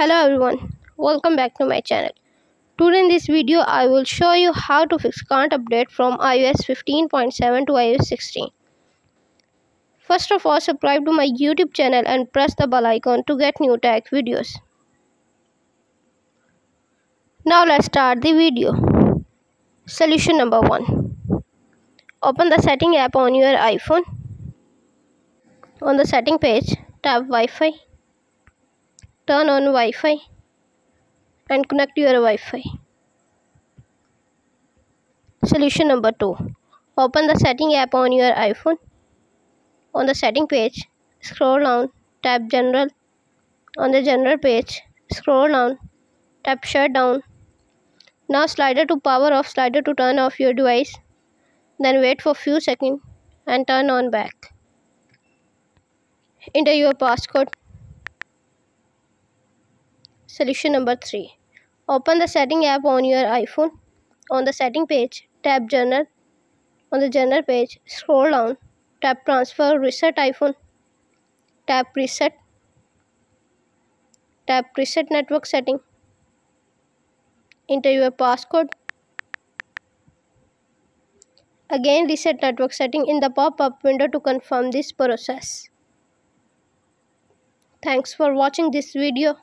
hello everyone. Welcome back to my channel. Today in this video i will show you how to fix current update from ios 15.7 to ios 16 first of all subscribe to my youtube channel and press the bell icon to get new tech videos. Now let's start the video. Solution number one. Open the setting app on your iphone. On the setting page tap wi-fi turn on Wi-Fi and connect your Wi-Fi. Solution number 2. Open the setting app on your iPhone. On the setting page, scroll down, tap general. On the general page, scroll down, tap shutdown. Now slider to power off, slider to turn off your device. Then wait for few seconds and turn on back. Enter your passcode Solution number 3. Open the setting app on your iPhone. On the setting page, tap General. On the General page, scroll down, tap Transfer Reset iPhone. Tap Reset. Tap Reset Network Setting. Enter your passcode. Again reset network setting in the pop-up window to confirm this process. Thanks for watching this video.